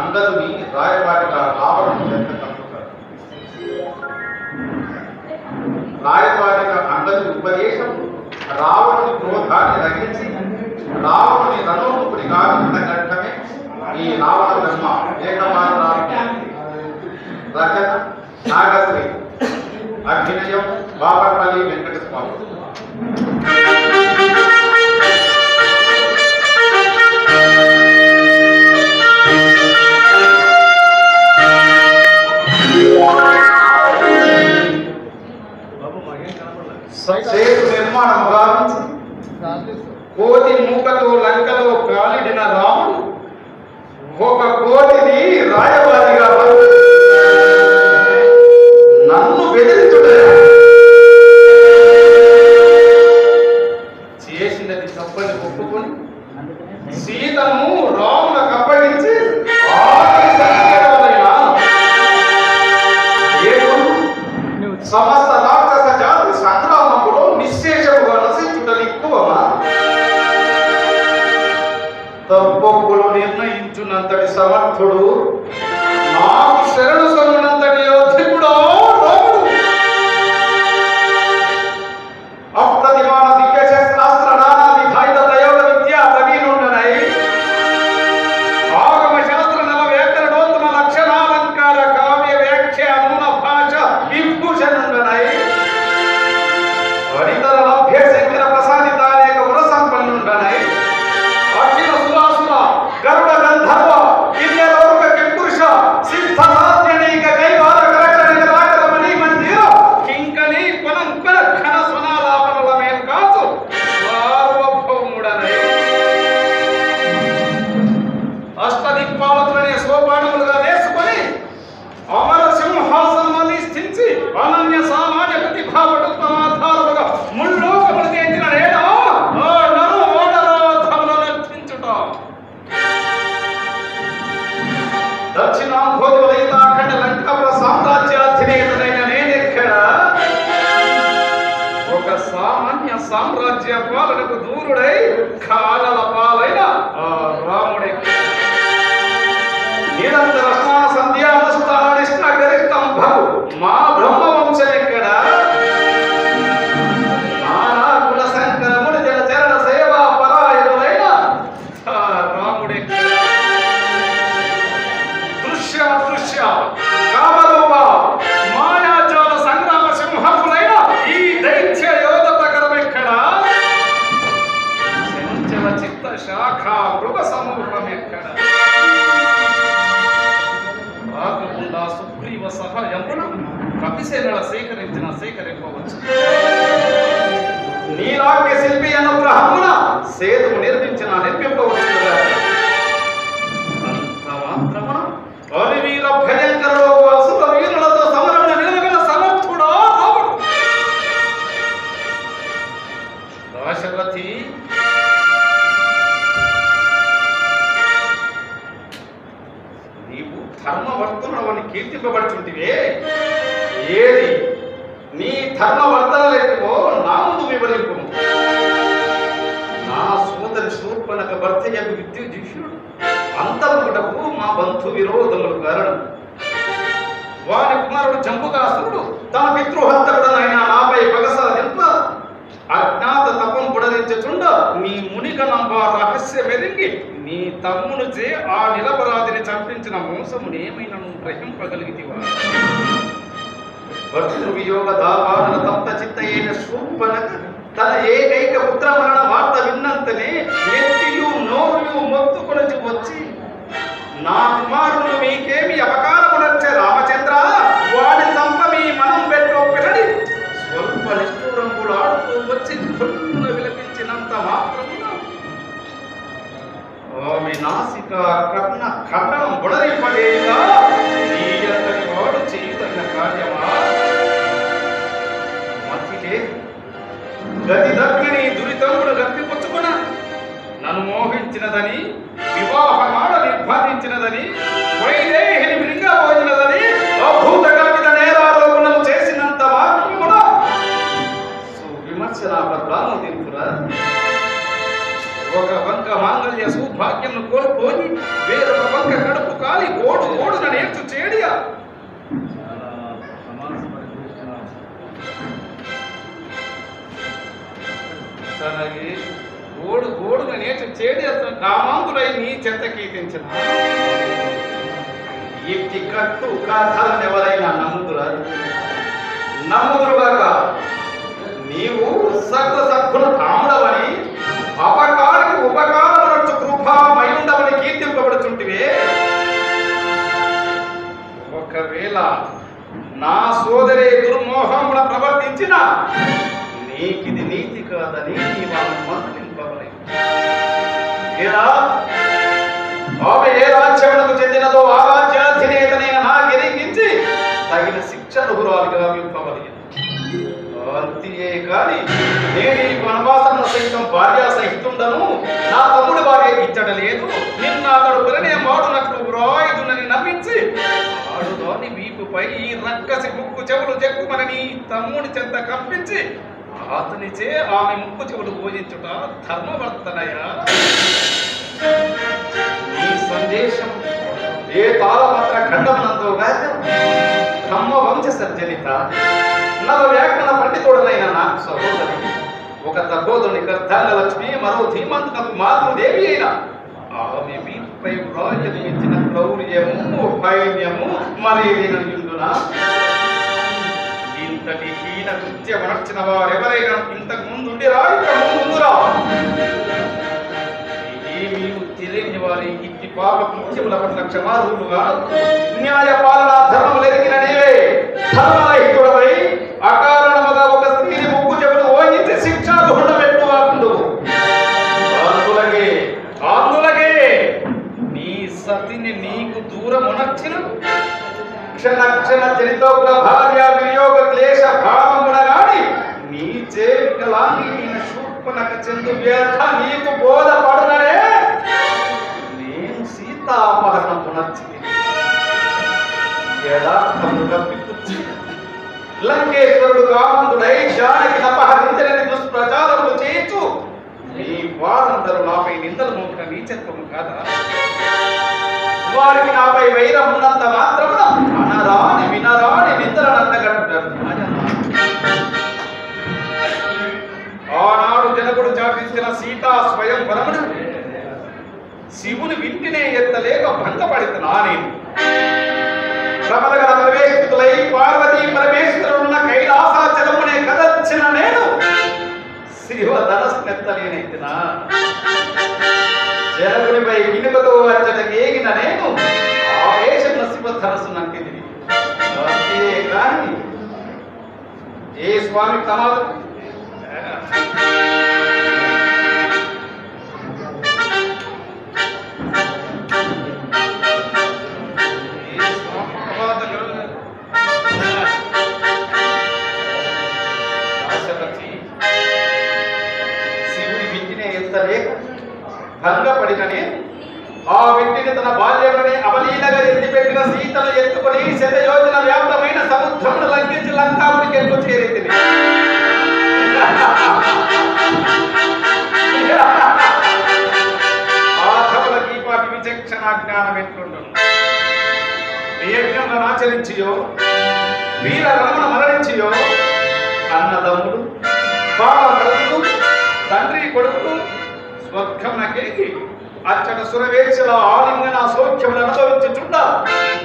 అందరినీ రాయబారిగా రావడం ఎంత తప్పుతారు. రాయబారిగా అందరి ఉపదేశం రావణుని క్రోధాన్ని రగించి రావణుని రణోముకుడి గావింత ఘట్టమే ఈ రావణ బ్రహ్మ ఏకమాత్రానికి రచన నాగశ్రీ. అభినయం బాపట్పల్లి వెంకట David పాలనకు దూరుడై కాలల పాలైన ఆ రాముడే నిరంతర స్నాన సంధ్యానుష్ఠానిష్ట గరిష్టం భవు మా సేకరించిన సేకరింపవచ్చు. నీలాగ్య శిల్పి అనుగ్రహమున సేతువు నిర్మించిన నిర్మింపవచ్చు కదా. భయంకర అసుర వీరులతో సమరమున నిలవగల సమర్థుడా రాముడు దాశరథి నీవు ధర్మవర్తనుడవని ఏది? నీ ధర్మవర్తనలేకో నా ముందు వివరింపు. నా సోదరి శూర్పణక భర్త యొక్క విద్యుజిష్యుడు అంతముటకు మా బంధు విరోధములు కారణం. వారి కుమారుడు జంబుకాసురుడు తన పితృహత్తకుడనైన నాపై పగస నింప అజ్ఞాత తపం పుడరించుచుండ నీ మునిగ నంబ రహస్య మెరిగి నీ తమ్మును చే ఆ నిరపరాధిని చంపించిన మోసమునేమైనను గ్రహింపగలిగితివా? భర్తృ వియోగ దాపాలన తప్త చిత్తయైన శూర్పణక తన ఏకైక పుత్ర మరణ వార్త విన్నంతనే నెత్తియు నోరుయు మొత్తుకొని వచ్చి నా కుమారుడు మీకేమి అపకారమునొచ్చే రామచంద్ర? వాడి చంప మీ మనం పెట్టొప్పినని స్వల్ప నిష్ఠూరంబులు ఆడుతూ వచ్చి ధుర్న విలపించినంత మాత్రమున ఆమె నాసిక కర్ణ కర్ణం బుడరింపడేగా నీ గతి దక్కిని దురితముడు గప్పిపుచ్చుకున. నన్ను మోహించినదని వివాహమాడ నిర్బంధించినదని వైదేహిని మృంగపోయినదని అభూత కల్పిత నేరారోపణం చేసినంత మాత్రమున విమర్శన తీర్పురా. ఒక వంక మాంగళ్య సౌభాగ్యం కోల్పోయి వేరొక వంక కడుపు కాలి ఓడు ఓడున నేర్చు చేడియా. గోడు ఓడు ఓడున నేర్చు చేడి నీ చెత్త కీర్తించిన. ఇట్టి కట్టు కథలను ఎవరైనా నమ్ముదురా? నమ్ముదురుగాక నీవు సకల సద్గుణ కాముడవని అపకారికి ఉపకారమునొచ్చు కృపామయుండవని కీర్తింపబడుచుంటివే. ఒకవేళ నా సోదరే దుర్మోహమున ప్రవర్తించిన నీకిది కాదని నీ వాళ్ళని మంత్రింపవలేదు ఏరా ఆమె ఏ రాజ్యములకు చెందినదో ఆ రాజ్యాధినేతనైన నా గిరిగించి తగిన శిక్షనుగురాలుగా వింపవలేదు అంతియే కాని నేను ఈ వనవాసమున సైతం భార్య సహితుండను. నా తమ్ముడు భార్య ఇచ్చడలేదు నిన్న అతడు పిల్లనే మాడునట్లు వ్రాయుదునని నమ్మించి ఆడుదాని వీపుపై ఈ రక్కసి ముక్కు చెవులు చెక్కుమనని తమ్ముడి చెంత కప్పించి అతనిచే ఆమె ముక్కు చెవులు పూజించుట ధర్మవర్తనయా? సందేశం ఏ తాళపత్ర ఖండమనంతో గాక బ్రహ్మ వంశ సర్జనిత నవ వ్యాకరణ పండితుడనైన నా సహోదరి ఒక తపోదుని కర్ధాంగ లక్ష్మి మరో ధీమంతునకు మాతృదేవి అయిన ఆమె వీటిపై వ్రాయలు ఇచ్చిన క్రౌర్యము పైన్యము మరేదినందున ఇంతటి హీన కృత్య వనర్చిన వారెవరైనా ఇంతకు ముందుండిరా? ఇక ముందురా? ఇది తెలియని వారి ఇట్టి పాప కృత్యముల పట్ల క్షమారులుగా న్యాయ పాలన ధర్మం ఎరిగిన నీవే. ధర్మరహితుడవై అకారణముగా క్షణ క్షణ జనితోగ్ర భార్య వినియోగ క్లేశ భావమునగాని నీ చేవికలాంగిన శూర్పణక చెందు వ్యర్థ నీకు బోధపడుననే నేను సీతాపహరణం పునర్చింది యథార్థము కప్పిపుచ్చి లంకేశ్వరుడు కామంతుడై జానకి అపహరించలేని దుష్ప్రచారములు చేయించు. నీ వారందరూ నాపై నిందలు మోపిన నీచత్వము కాదా? వారికి నాపై వైరం ఉన్నంత మాత్రమున అనరాని వినరాని నిందలను అంటగట్టుతారు ఆనాడు జనకుడు చాటించిన సీతా స్వయం వరమున శివుని వింటినే ఎత్తలేక భంగపడింది నేను. ప్రబలగల పరమేశ్వరులై పార్వతీ పరమేశ్వరున్న కైలాసాచలమునే కదర్చిన నేను శివ ధనస్నెత్తలేనెత్తినా జనకునిపై ఇనుకతో వచ్చట ఏగిన నేను ఆవేశం శివధనస్సు ధనస్సు అంతే కానీ ఏ స్వామి ప్రమాదం తన బాల్యంలోనే అవలీలగా ఎత్తిపెట్టిన సీతను ఎత్తుకుని శతయోజన వ్యాప్తమైన సముద్రమును లంకించి లంకాపురికి ఎల్లు చేరింది. ఆధములకి పాటి విచక్షణ జ్ఞానం ఎట్లుండను యజ్ఞంలో ఆచరించియో వీర రమణ మరణించియో అన్నదమ్ముడు బాలమరుదులు తండ్రి కొడుకులు స్వర్గమునకేకి అచ్చట సురవేక్షల ఆలింగన సౌఖ్యములు అనుభవించుచుండ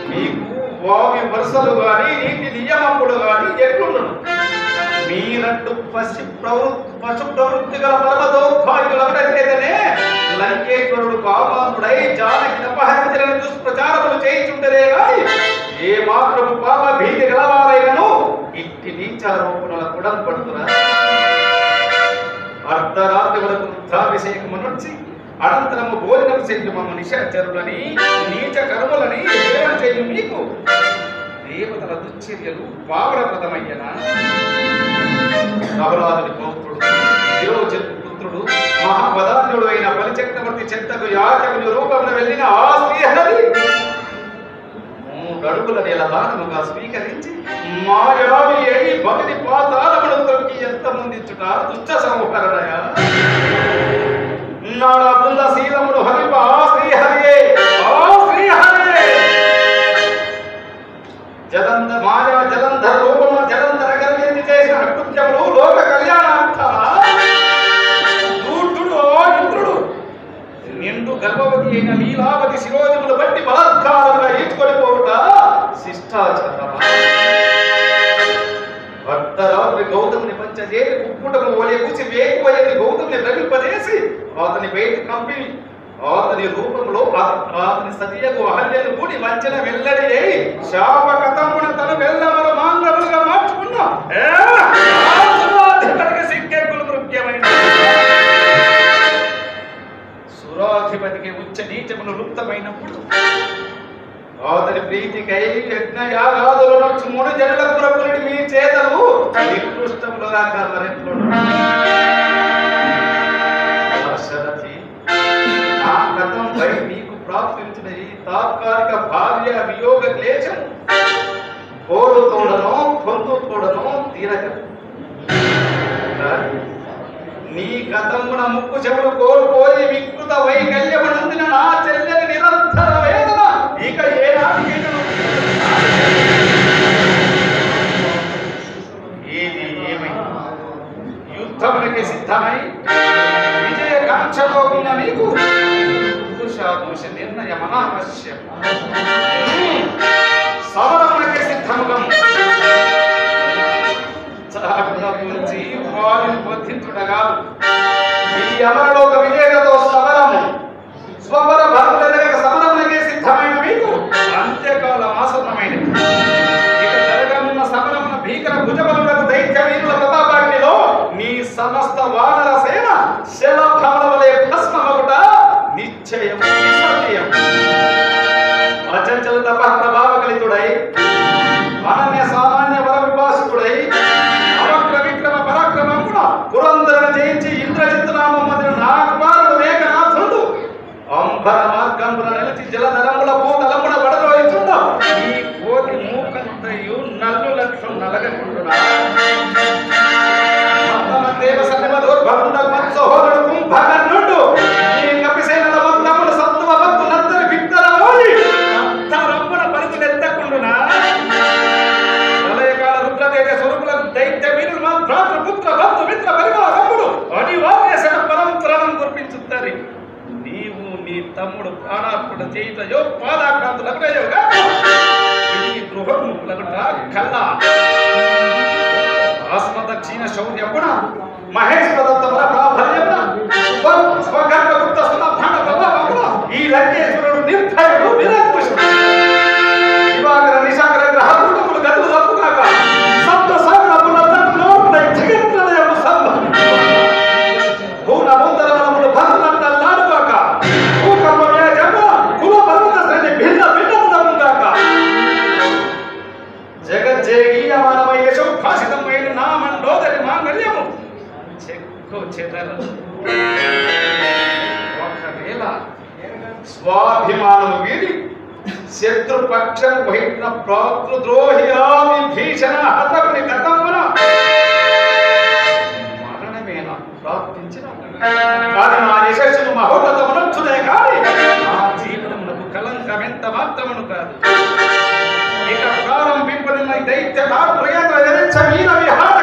మీకు వావి వరుసలు గాని నీటి నియమములు గాని ఎట్లుండను మీరట్టు పసి ప్రవృత్తి పశు ప్రవృత్తి గల పరమ దౌర్భాగ్యుల లంకేశ్వరుడు కామాంతుడై జానకి అపహరించిన దుష్ప్రచారములు చేయించుంటదే గాని ఏ మాత్రము పాప భీతి గలవారైనను ఇట్టి నీచారోపణల కూడా పడుతున్నారు అర్ధరాత్రి వరకు వృద్ధాభిషేకము నుంచి అనంతరము భోజనం చెంది మమ్మ నిశాచరులని నీచ కర్మలని హేళన చేయు మీకు. దేవతల దుశ్చర్యలు పావనప్రదమయ్యనా. నవరాజుని పౌత్రుడు విరోచన్ పుత్రుడు మహాపదాన్యుడు అయిన బలిచక్రవర్తి చెత్తకు యాచకుని రూపంలో వెళ్ళిన ఆ శ్రీహరి మూడు అడుగుల నేల దానముగా స్వీకరించి మాయావి అయి భక్తి పాతాళమును ఎంత ముందించుట దుష్ట సంహరణయ నాడా రూపము జనంతర కలిగింది చేసిన కృత్యములు లోక కళ్యాణార్థ దూటుడు ఇంద్రుడు నిండు గర్భవతి అయిన లీలావతి శిరోజములు బట్టి బలత్కారంగా ఈడ్చుకొని పోవుట శిష్టాచారం అర్ధరాత్రి గౌతముని పంచజేరి కుక్కుటము వలె కూసి వేకువలని గౌతముని రవింపజేసి అతని బయట కంపి అతని రూపంలో అతని సతీయకు అహల్యను కూడి వంచన వెల్లడి అయి శాప కథమున తన వెల్లమల మాంగములుగా మార్చుకున్న. ఏ! రాజుగాధిపతికి సిగ్గెక్కులు ముఖ్యమైన సురాధిపతికి ఉచ్చ నీచములు లుప్తమైనప్పుడు అతని ప్రీతికై యజ్ఞయాగాదులు నడుచు మూడు జనుల పురపురుడి మీ చేతలు. నికృష్టములుగా కలరెట్లు శరథి తాత్కాలిక భార్య వియోగ క్లేశం. కోరు తోడనో పొందు తోడనో తీరక. నీ కథమున ముక్కు చెవులు కోల్పోయి వికృత వైకల్యమునందిన నా చెల్లె అనావశ్యం. సమరములకి సిద్ధముగం. చాటున వారిని వర్ధించుడగా ఈ అమరలోక ತಲಂಬುಲ ನೆಲಚಿ ಜಲ ನರಂಬುಲ ಭೂ ನಲಂಬುಲ ಬಡಲು ವಹಿಸುಂಡು ಈ ಕೋತಿ ಮೂಕಂತೆಯು ನಲ್ಲು ಲಕ್ಷ ನಲಗಕೊಂಡು ದೇವ ಸನ್ನಿಮದೋರ್ ಭಕ್ತ ಮತ್ಸಹೋದರ తమ్ముడు ప్రాణార్పణ చేయుట యో పాదాక్రాంతులకు యోగా ఇది గృహములగుట కల్లా. ఆస్మదక్షిణ శౌర్యమున మహేశ్వరత్త వర ప్రాబల్యమున స్వ- స్వగర్భగుప్త సునభాన ప్రభావమున ఈ లంకేశ్వరుడు నిర్భయుడు నిరంతరం భీషణ హతకుని గతమున మరణమేన ప్రాప్తించిన కానీ నా యశస్సును మహోన్నతమునొచ్చునే కానీ నా జీవనమునకు కలంకమెంత మాత్రమును కాదు ఇక ప్రారంభింపనున్న ఈ దైత్య ప్రయత్న వీర విహార